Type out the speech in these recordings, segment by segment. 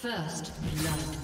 First blood.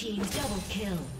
Team double kill.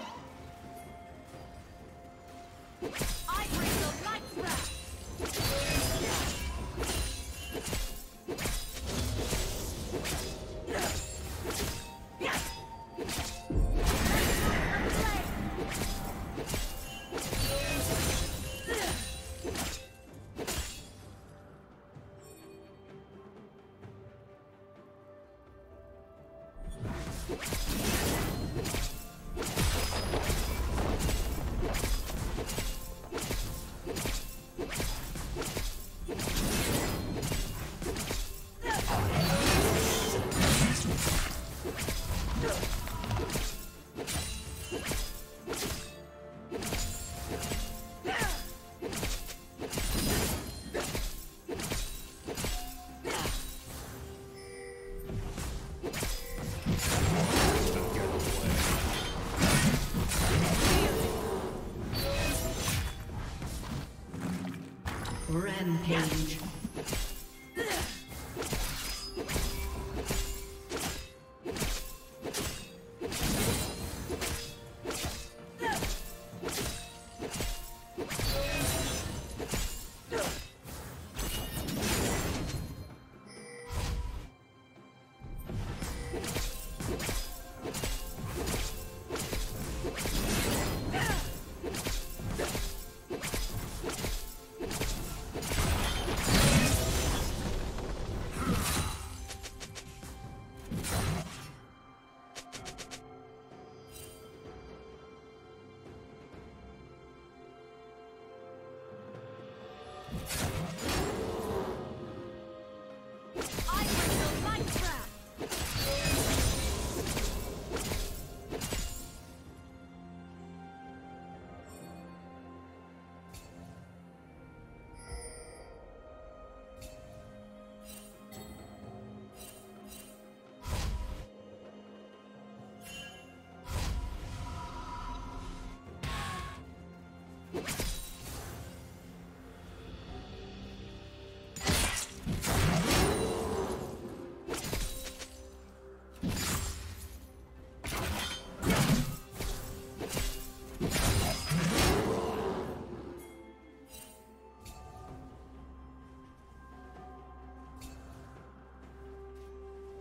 Rampage.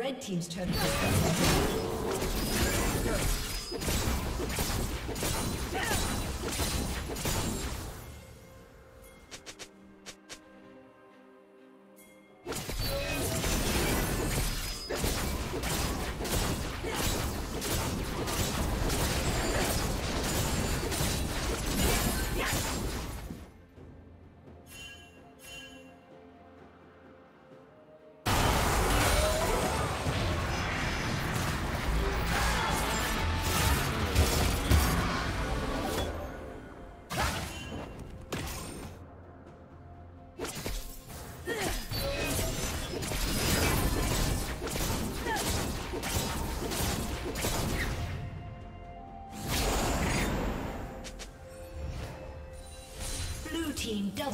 Red Team's turret has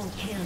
Double kill.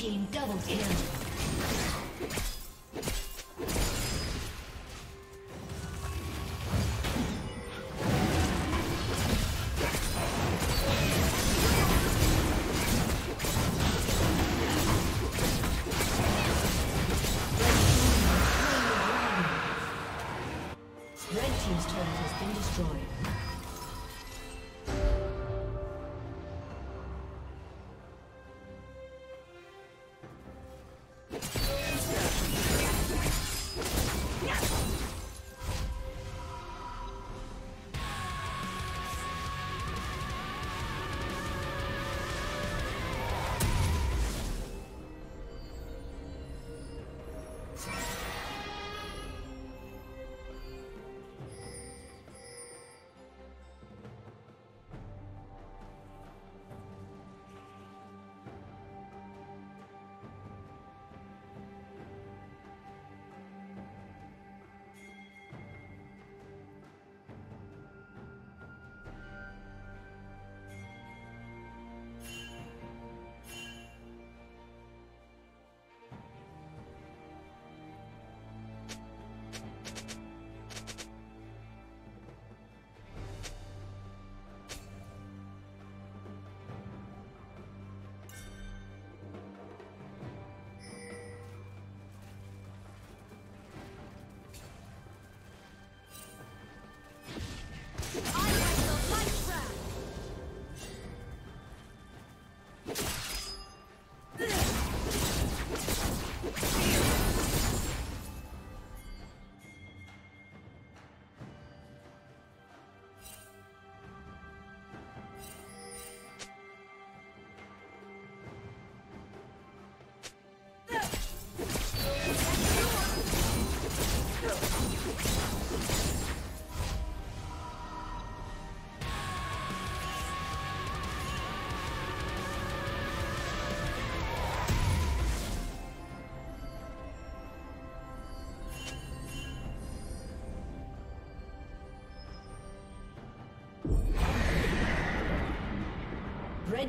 team double kill.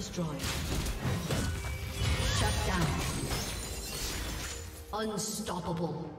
Destroyed. Shut down. Unstoppable.